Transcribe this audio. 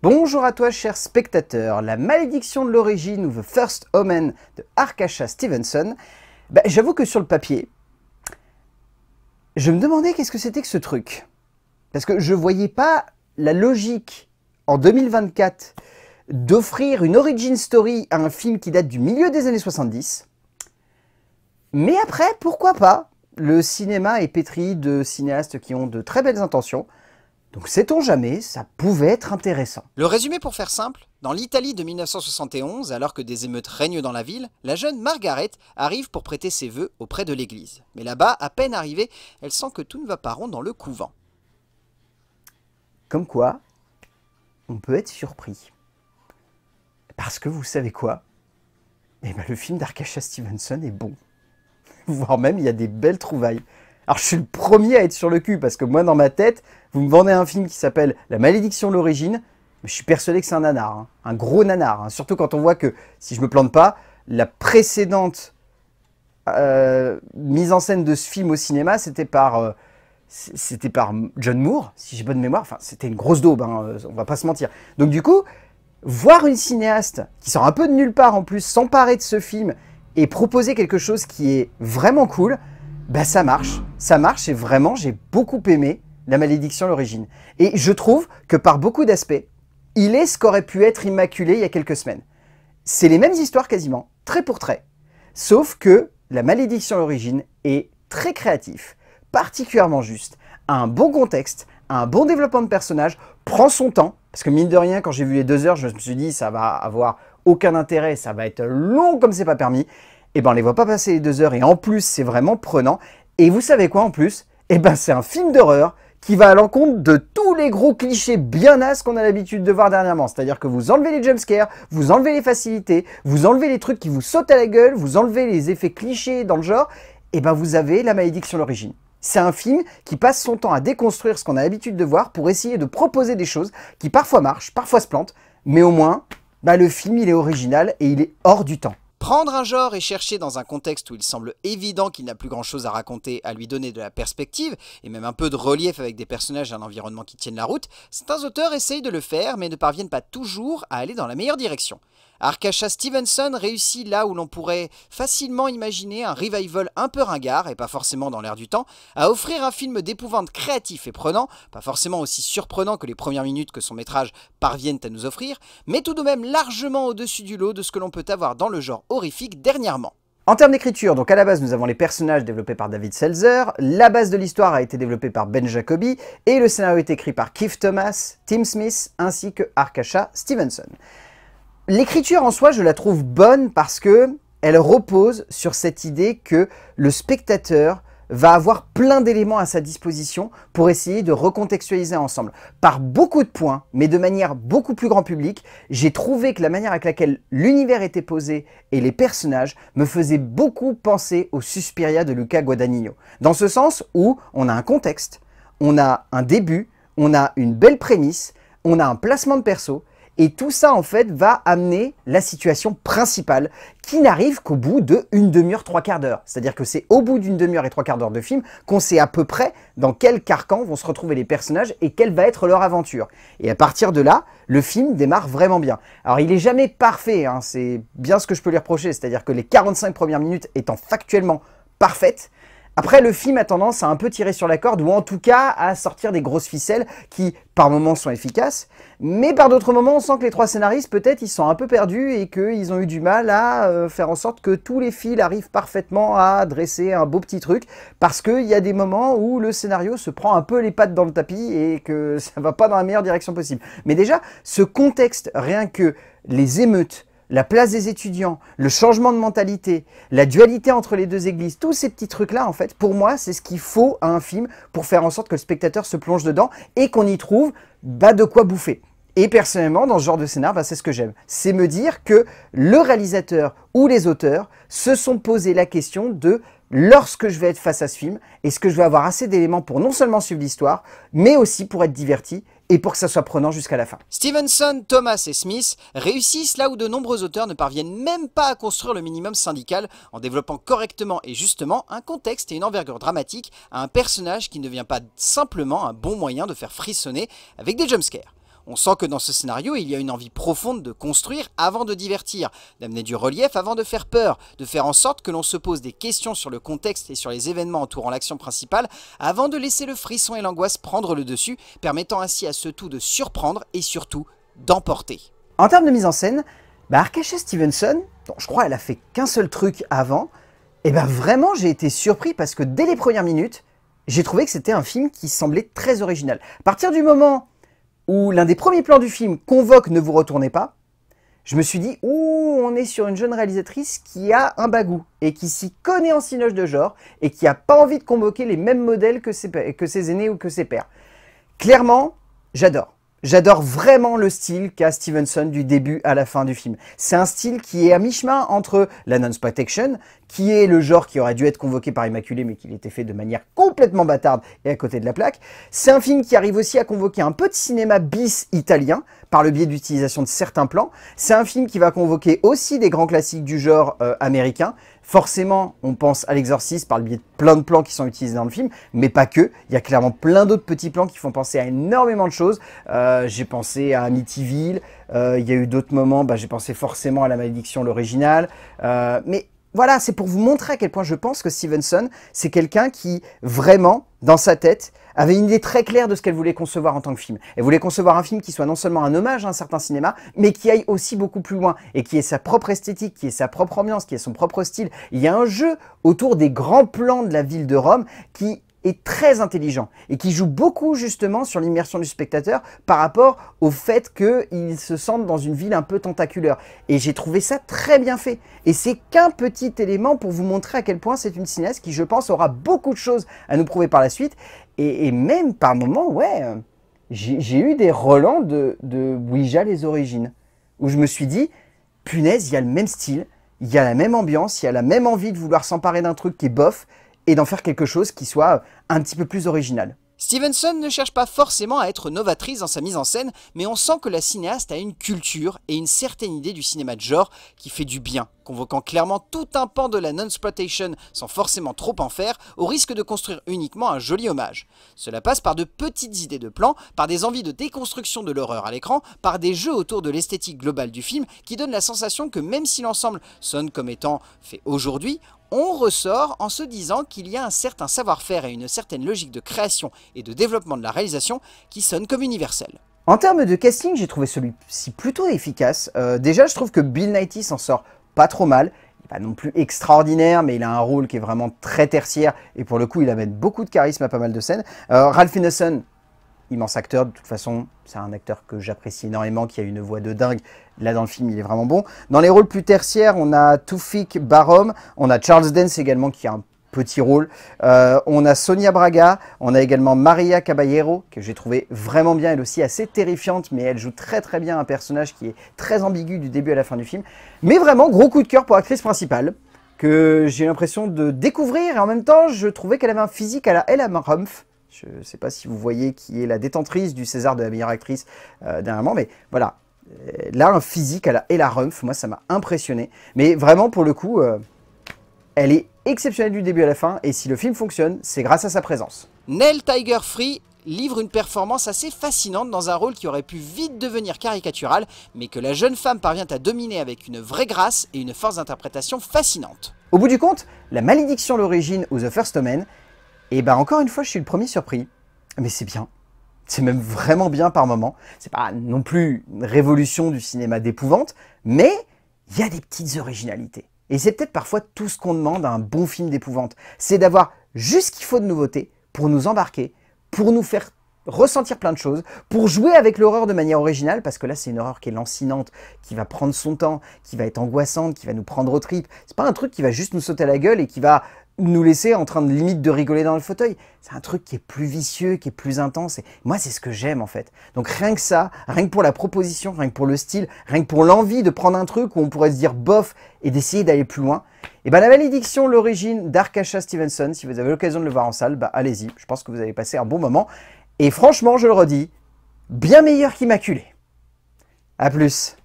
Bonjour à toi, cher spectateur. La malédiction de l'origine ou The First Omen de Arkasha Stevenson. Bah, J'avoue que sur le papier, je me demandais qu'est-ce que c'était que ce truc. Parce que je voyais pas la logique en 2024 d'offrir une origin story à un film qui date du milieu des années 70. Mais après, pourquoi pas? Le cinéma est pétri de cinéastes qui ont de très belles intentions. Donc sait-on jamais, ça pouvait être intéressant. Le résumé pour faire simple, dans l'Italie de 1971, alors que des émeutes règnent dans la ville, la jeune Margaret arrive pour prêter ses vœux auprès de l'église. Mais là-bas, à peine arrivée, elle sent que tout ne va pas rond dans le couvent. Comme quoi, on peut être surpris. Parce que vous savez quoi? Eh ben, le film d'Arkasha Stevenson est bon. Voire même, il y a des belles trouvailles. Alors je suis le premier à être sur le cul parce que moi dans ma tête, vous me vendez un film qui s'appelle La malédiction de l'origine, mais je suis persuadé que c'est un nanar, hein. un gros nanar. hein. Surtout quand on voit que, si je me plante pas, la précédente euh, mise en scène de ce film au cinéma, c'était par, euh, c'était par John Moore, si j'ai bonne mémoire. Enfin, c'était une grosse daube, hein, euh, on va pas se mentir. Donc du coup, voir une cinéaste qui sort un peu de nulle part en plus, s'emparer de ce film et proposer quelque chose qui est vraiment cool, bah ça marche. Ça marche et vraiment, j'ai beaucoup aimé La Malédiction l'origine. Et je trouve que par beaucoup d'aspects, il est ce qu'aurait pu être Immaculé il y a quelques semaines. C'est les mêmes histoires quasiment, trait pour trait. Sauf que La Malédiction l'origine est très créatif, particulièrement juste, a un bon contexte, a un bon développement de personnage, prend son temps, parce que mine de rien, quand j'ai vu les deux heures, je me suis dit ça va avoir aucun intérêt, ça va être long comme c'est pas permis. Et ben on les voit pas passer les deux heures et en plus c'est vraiment prenant. Et vous savez quoi en plus? Eh ben c'est un film d'horreur qui va à l'encontre de tous les gros clichés bien nasses qu'on a l'habitude de voir dernièrement. C'est-à-dire que vous enlevez les jumpscares, vous enlevez les facilités, vous enlevez les trucs qui vous sautent à la gueule, vous enlevez les effets clichés dans le genre, et ben vous avez la malédiction l'origine. C'est un film qui passe son temps à déconstruire ce qu'on a l'habitude de voir pour essayer de proposer des choses qui parfois marchent, parfois se plantent, mais au moins, bah, le film il est original et il est hors du temps. Prendre un genre et chercher dans un contexte où il semble évident qu'il n'a plus grand chose à raconter, à lui donner de la perspective, et même un peu de relief avec des personnages et un environnement qui tiennent la route, certains auteurs essayent de le faire mais ne parviennent pas toujours à aller dans la meilleure direction. Arkasha Stevenson réussit là où l'on pourrait facilement imaginer un revival un peu ringard, et pas forcément dans l'air du temps, à offrir un film d'épouvante créatif et prenant, pas forcément aussi surprenant que les premières minutes que son métrage parviennent à nous offrir, mais tout de même largement au-dessus du lot de ce que l'on peut avoir dans le genre horrifique dernièrement. En termes d'écriture, donc à la base nous avons les personnages développés par David Seltzer, la base de l'histoire a été développée par Ben Jacobi et le scénario est écrit par Keith Thomas, Tim Smith ainsi que Arkasha Stevenson. L'écriture en soi, je la trouve bonne parce que elle repose sur cette idée que le spectateur va avoir plein d'éléments à sa disposition pour essayer de recontextualiser ensemble. Par beaucoup de points, mais de manière beaucoup plus grand public, j'ai trouvé que la manière avec laquelle l'univers était posé et les personnages me faisaient beaucoup penser au Suspiria de Luca Guadagnino. Dans ce sens où on a un contexte, on a un début, on a une belle prémisse, on a un placement de perso, et tout ça, en fait, va amener la situation principale qui n'arrive qu'au bout de une demi-heure, trois quarts d'heure. C'est-à-dire que c'est au bout d'une demi-heure et trois quarts d'heure de film qu'on sait à peu près dans quel carcan vont se retrouver les personnages et quelle va être leur aventure. Et à partir de là, le film démarre vraiment bien. Alors, il est jamais parfait, hein, c'est bien ce que je peux lui reprocher. C'est-à-dire que les 45 premières minutes étant factuellement parfaites, après, le film a tendance à un peu tirer sur la corde, ou en tout cas à sortir des grosses ficelles qui, par moments, sont efficaces, mais par d'autres moments, on sent que les trois scénaristes, peut-être, ils sont un peu perdus et qu'ils ont eu du mal à euh, faire en sorte que tous les fils arrivent parfaitement à dresser un beau petit truc, parce qu'il y a des moments où le scénario se prend un peu les pattes dans le tapis et que ça va pas dans la meilleure direction possible. Mais déjà, ce contexte, rien que les émeutes, la place des étudiants, le changement de mentalité, la dualité entre les deux églises, tous ces petits trucs-là, en fait, pour moi, c'est ce qu'il faut à un film pour faire en sorte que le spectateur se plonge dedans et qu'on y trouve bah, de quoi bouffer. Et personnellement, dans ce genre de scénar, bah, c'est ce que j'aime. C'est me dire que le réalisateur ou les auteurs se sont posé la question de lorsque je vais être face à ce film, est-ce que je vais avoir assez d'éléments pour non seulement suivre l'histoire, mais aussi pour être diverti et pour que ça soit prenant jusqu'à la fin. Stevenson, Thomas et Smith réussissent là où de nombreux auteurs ne parviennent même pas à construire le minimum syndical en développant correctement et justement un contexte et une envergure dramatique à un personnage qui ne devient pas simplement un bon moyen de faire frissonner avec des jumpscares. On sent que dans ce scénario, il y a une envie profonde de construire avant de divertir, d'amener du relief avant de faire peur, de faire en sorte que l'on se pose des questions sur le contexte et sur les événements entourant l'action principale avant de laisser le frisson et l'angoisse prendre le dessus, permettant ainsi à ce tout de surprendre et surtout d'emporter. En termes de mise en scène, bah Stevenson, dont je crois elle a fait qu'un seul truc avant, et ben vraiment j'ai été surpris parce que dès les premières minutes, j'ai trouvé que c'était un film qui semblait très original. À partir du moment où l'un des premiers plans du film convoque Ne vous retournez pas, je me suis dit, ouh, on est sur une jeune réalisatrice qui a un bagou et qui s'y connaît en cinoche de genre et qui n'a pas envie de convoquer les mêmes modèles que ses, que ses aînés ou que ses pères. Clairement, j'adore. J'adore vraiment le style qu'a Stevenson du début à la fin du film. C'est un style qui est à mi-chemin entre la non-protection, qui est le genre qui aurait dû être convoqué par Immaculé, mais qui était fait de manière complètement bâtarde et à côté de la plaque. C'est un film qui arrive aussi à convoquer un peu de cinéma bis italien, par le biais d'utilisation de certains plans. C'est un film qui va convoquer aussi des grands classiques du genre euh, américain. Forcément, on pense à l'exorciste par le biais de plein de plans qui sont utilisés dans le film, mais pas que. Il y a clairement plein d'autres petits plans qui font penser à énormément de choses. Euh, j'ai pensé à Amityville, euh, il y a eu d'autres moments, bah, j'ai pensé forcément à La Malédiction, l'original. mais voilà, c'est pour vous montrer à quel point je pense que Stevenson, c'est quelqu'un qui, vraiment, dans sa tête, avait une idée très claire de ce qu'elle voulait concevoir en tant que film. Elle voulait concevoir un film qui soit non seulement un hommage à un certain cinéma, mais qui aille aussi beaucoup plus loin, et qui ait sa propre esthétique, qui ait sa propre ambiance, qui ait son propre style. Il y a un jeu autour des grands plans de la ville de Rome qui est très intelligent et qui joue beaucoup justement sur l'immersion du spectateur par rapport au fait qu'il se sente dans une ville un peu tentaculaire. Et j'ai trouvé ça très bien fait. Et c'est qu'un petit élément pour vous montrer à quel point c'est une cinéaste qui, je pense, aura beaucoup de choses à nous prouver par la suite. Et, même par moments, ouais, euh, j'ai eu des relents de, de Ouija les origines, où je me suis dit, punaise, il y a le même style, il y a la même ambiance, il y a la même envie de vouloir s'emparer d'un truc qui est bof, et d'en faire quelque chose qui soit un petit peu plus original. Stevenson ne cherche pas forcément à être novatrice dans sa mise en scène, mais on sent que la cinéaste a une culture et une certaine idée du cinéma de genre qui fait du bien, convoquant clairement tout un pan de la non-sploitation sans forcément trop en faire, au risque de construire uniquement un joli hommage. Cela passe par de petites idées de plan, par des envies de déconstruction de l'horreur à l'écran, par des jeux autour de l'esthétique globale du film qui donnent la sensation que même si l'ensemble sonne comme étant fait aujourd'hui, on ressort en se disant qu'il y a un certain savoir-faire et une certaine logique de création et de développement de la réalisation qui sonne comme universel. En termes de casting, j'ai trouvé celui-ci plutôt efficace. Euh, déjà, je trouve que Bill Nighy s'en sort pas trop mal. Pas non plus extraordinaire, mais il a un rôle qui est vraiment très tertiaire. Et pour le coup, il amène beaucoup de charisme à pas mal de scènes. Euh, Ralph Ineson, immense acteur. De toute façon, c'est un acteur que j'apprécie énormément, qui a une voix de dingue. Là, dans le film, il est vraiment bon. Dans les rôles plus tertiaires, on a Toufik Barom, on a Charles Dance également, qui a un petit rôle. Euh, on a Sonia Braga, on a également Maria Caballero, que j'ai trouvé vraiment bien, elle aussi assez terrifiante, mais elle joue très très bien un personnage qui est très ambigu du début à la fin du film. Mais vraiment, gros coup de cœur pour l'actrice principale, que j'ai l'impression de découvrir, et en même temps, je trouvais qu'elle avait un physique à la Ella Rumpf, je ne sais pas si vous voyez qui est la détentrice du César de la meilleure actrice euh, dernièrement, mais voilà. Euh, là, un physique à la Ella Rumpf, moi ça m'a impressionné. Mais vraiment, pour le coup, elle est exceptionnelle du début à la fin, et si le film fonctionne, c'est grâce à sa présence. Nell Tiger Free livre une performance assez fascinante dans un rôle qui aurait pu vite devenir caricatural, mais que la jeune femme parvient à dominer avec une vraie grâce et une force d'interprétation fascinante. Au bout du compte, La Malédiction l'origine ou The First Omen et bah encore une fois, je suis le premier surpris. Mais c'est bien. C'est même vraiment bien par moment. C'est pas non plus une révolution du cinéma d'épouvante, mais il y a des petites originalités. Et c'est peut-être parfois tout ce qu'on demande à un bon film d'épouvante. C'est d'avoir juste ce qu'il faut de nouveauté pour nous embarquer, pour nous faire ressentir plein de choses, pour jouer avec l'horreur de manière originale, parce que là c'est une horreur qui est lancinante, qui va prendre son temps, qui va être angoissante, qui va nous prendre au tripes. C'est pas un truc qui va juste nous sauter à la gueule et qui va nous laisser en train de limite de rigoler dans le fauteuil. C'est un truc qui est plus vicieux, qui est plus intense. Et moi, c'est ce que j'aime en fait. Donc rien que ça, rien que pour la proposition, rien que pour le style, rien que pour l'envie de prendre un truc où on pourrait se dire bof et d'essayer d'aller plus loin. Et ben la malédiction, l'origine d'Arkasha Stevenson, si vous avez l'occasion de le voir en salle, bah allez-y. Je pense que vous allez passer un bon moment. Et franchement, je le redis, bien meilleur qu'Immaculé. A plus